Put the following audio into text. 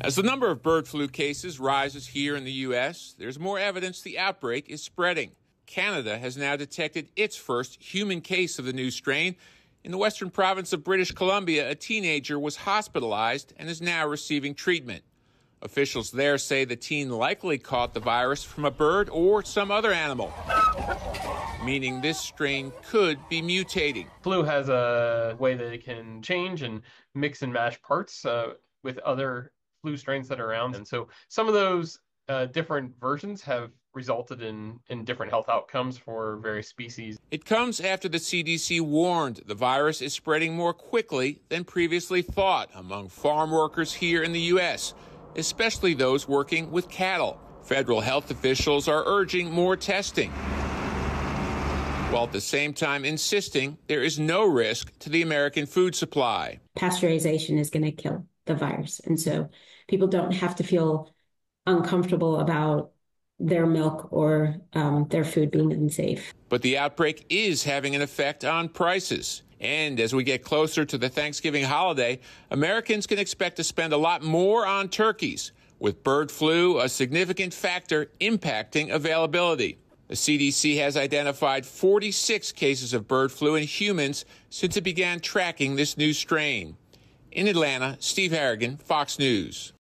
As the number of bird flu cases rises here in the U.S., there's more evidence the outbreak is spreading. Canada has now detected its first human case of the new strain. In the western province of British Columbia, a teenager was hospitalized and is now receiving treatment. Officials there say the teen likely caught the virus from a bird or some other animal, meaning this strain could be mutating. Flu has a way that it can change and mix and match parts uh, with other flu strains that are around. And so some of those uh, different versions have resulted in, in different health outcomes for various species. It comes after the CDC warned the virus is spreading more quickly than previously thought among farm workers here in the U.S., especially those working with cattle. Federal health officials are urging more testing, while at the same time insisting there is no risk to the American food supply. Pasteurization is going to kill the virus. And so people don't have to feel uncomfortable about their milk or um, their food being unsafe. But the outbreak is having an effect on prices. And as we get closer to the Thanksgiving holiday, Americans can expect to spend a lot more on turkeys, with bird flu a significant factor impacting availability. The CDC has identified 46 cases of bird flu in humans since it began tracking this new strain. In Atlanta, Steve Harrigan, Fox News.